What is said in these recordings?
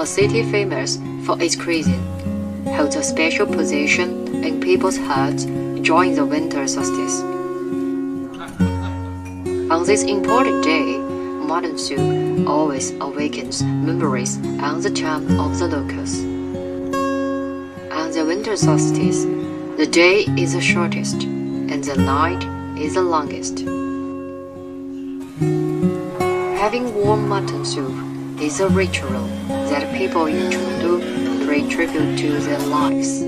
a city famous for its cuisine, holds a special position in people's hearts during the winter solstice. On this important day, mutton soup always awakens memories and the charm of the locals. On the winter solstice, the day is the shortest and the night is the longest. Having warm mutton soup is a ritual that people in Chengdu pay tribute to their lives.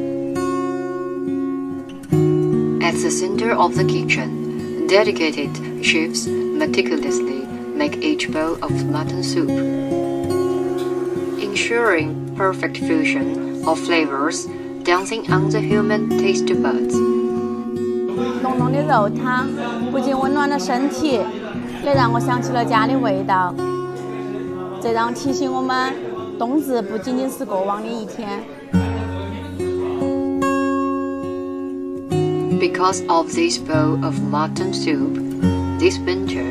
At the center of the kitchen, dedicated chefs meticulously make each bowl of mutton soup, ensuring perfect fusion of flavors dancing on the human taste buds. 浓浓的肉汤不仅温暖了身体，也让我想起了家的味道。 这让提醒我们，冬至不仅仅是过往的一天。Because of this bowl of mutton soup, this winter